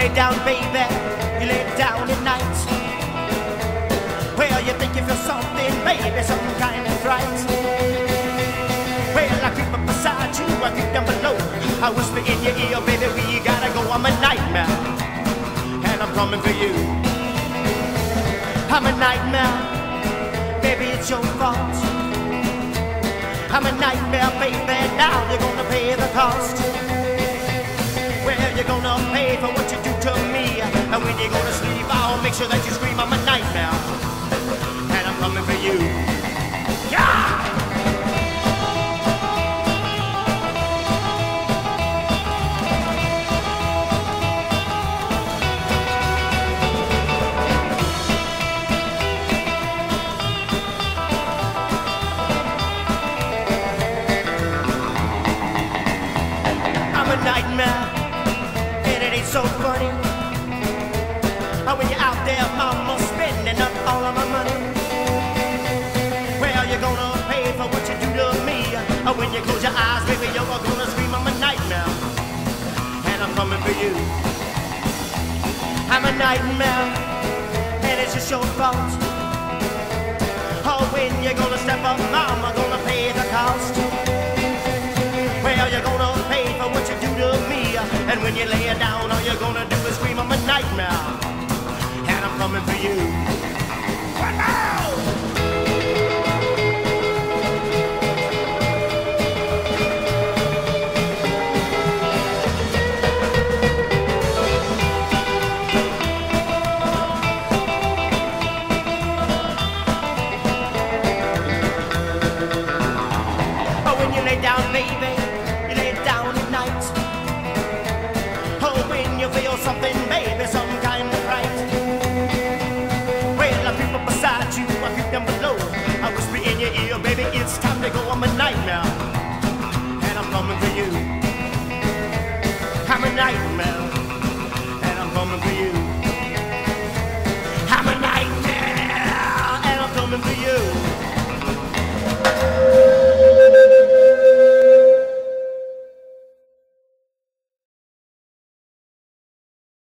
lay down, baby, you lay down at night. Well, you think you feel something, baby, some kind of fright. Well, I creep up beside you, I creep down below. I whisper in your ear, baby, we gotta go. I'm a nightmare, and I'm coming for you. I'm a nightmare, baby, it's your fault. I'm a nightmare, baby, now you're gonna pay the cost. Well, you're gonna pay make sure that you scream, I'm a nightmare. And I'm coming for you. Yeah! I'm a nightmare, and it ain't so funny. When you're coming for you. I'm a nightmare, and it's just your fault. Oh, when you're gonna step up, mama, gonna pay the cost. Well, you're gonna pay for what you do to me. And when you lay it down, all you're gonna do is scream, I'm a nightmare. And I'm coming for you. you lay down, baby, you lay down at night. Oh, when you feel something, baby, some kind of fright. Well, I creep up beside you, I creep down below. I whisper in your ear, baby, it's time to go. I'm a nightmare, and I'm coming you. I'm a nightmare.